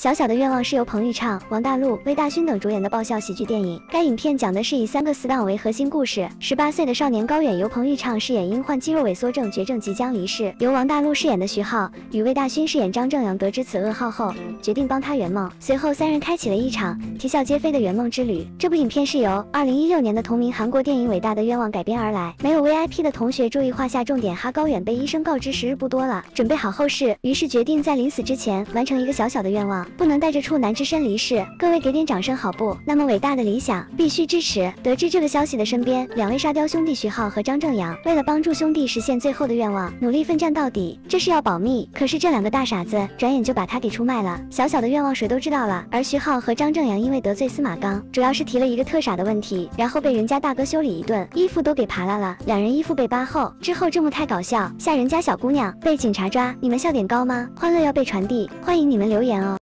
小小的愿望是由彭昱畅、王大陆、魏大勋等主演的爆笑喜剧电影。该影片讲的是以三个死党为核心故事。十八岁的少年高远由彭昱畅饰演，因患肌肉萎缩症绝症即将离世。由王大陆饰演的徐浩与魏大勋饰演张正阳得知此噩耗后，决定帮他圆梦。随后三人开启了一场啼笑皆非的圆梦之旅。这部影片是由二零一六年的同名韩国电影《伟大的愿望》改编而来。没有 VIP 的同学注意画下重点：哈高远被医生告知时日不多了，准备好后事，于是决定在临死之前完成一个小小的愿望，不能带着处男之身离世。各位给点掌声好不？那么伟大的理想必须支持。得知这个消息的身边两位沙雕兄弟徐浩和张正阳，为了帮助兄弟实现最后的愿望，努力奋战到底。这是要保密，可是这两个大傻子转眼就把他给出卖了。小小的愿望谁都知道了，而徐浩和张正阳因为得罪司马刚，主要是提了一个特傻的问题，然后被人家大哥修理一顿，衣服都给扒拉了。两人衣服被扒后，之后这幕太搞笑，吓人家小姑娘被警察抓，你们笑点高吗？欢乐要被传递，欢迎你们留言哦。